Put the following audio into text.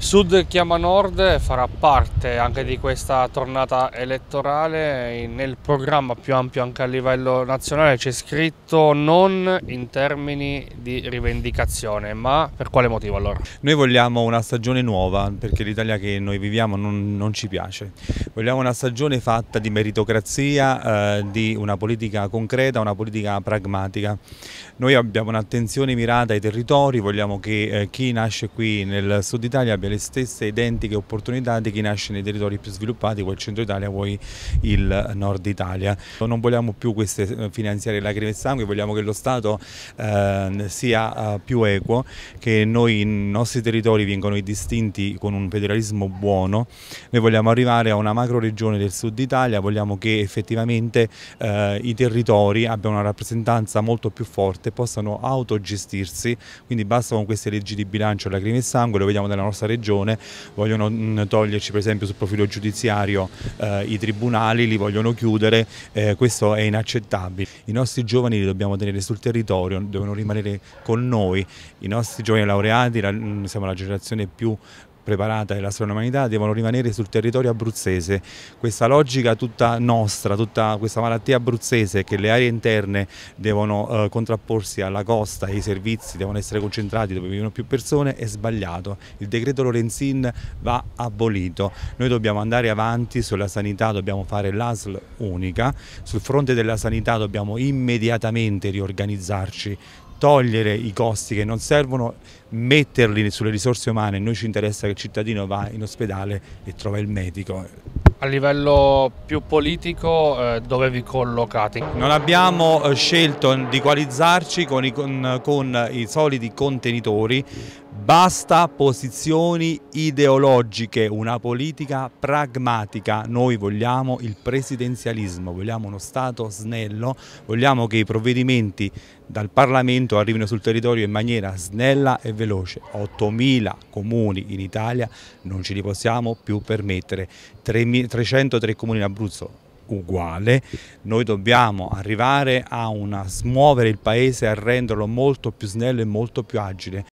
Sud chiama Nord farà parte anche di questa tornata elettorale, nel programma più ampio anche a livello nazionale c'è scritto non in termini di rivendicazione, ma per quale motivo allora? Noi vogliamo una stagione nuova perché l'Italia che noi viviamo non, non, ci piace, vogliamo una stagione fatta di meritocrazia, eh, di una politica concreta, una politica pragmatica. Noi abbiamo un'attenzione mirata ai territori, vogliamo che eh, chi nasce qui nel sud Italia abbia le stesse identiche opportunità di chi nasce nei territori più sviluppati, vuoi il centro Italia, vuoi il nord Italia. Non vogliamo più queste eh, finanziarie lacrime e sangue, vogliamo che lo Stato eh, sia eh, più equo, che noi, i nostri territori vengano distinti con un federalismo buono. Noi vogliamo arrivare a una macro regione del sud Italia, vogliamo che effettivamente eh, i territori abbiano una rappresentanza molto più forte possano autogestirsi, quindi basta con queste leggi di bilancio lacrime e sangue, lo vediamo nella nostra regione, vogliono mm, toglierci per esempio sul profilo giudiziario eh, i tribunali, li vogliono chiudere, eh, questo è inaccettabile. I nostri giovani li dobbiamo tenere sul territorio, devono rimanere con noi, i nostri giovani laureati, la, mm, siamo la generazione più preparata della storia dell'umanità devono rimanere sul territorio abruzzese. Questa logica tutta nostra, tutta questa malattia abruzzese che le aree interne devono eh, contrapporsi alla costa e i servizi devono essere concentrati dove vivono più persone è sbagliato. Il decreto Lorenzin va abolito. Noi dobbiamo andare avanti sulla sanità, dobbiamo fare l'ASL unica. Sul fronte della sanità dobbiamo immediatamente riorganizzarci togliere i costi che non servono, metterli sulle risorse umane, noi ci interessa che il cittadino va in ospedale e trova il medico. A livello più politico eh, dove vi collocate? Non abbiamo eh, scelto di coalizzarci con i, con, con i soliti contenitori, Basta posizioni ideologiche, una politica pragmatica. Noi vogliamo il presidenzialismo, vogliamo uno Stato snello, vogliamo che i provvedimenti dal Parlamento arrivino sul territorio in maniera snella e veloce. 8.000 comuni in Italia non ce li possiamo più permettere, 303 comuni in Abruzzo uguale, noi dobbiamo arrivare a una, smuovere il paese, a renderlo molto più snello e molto più agile.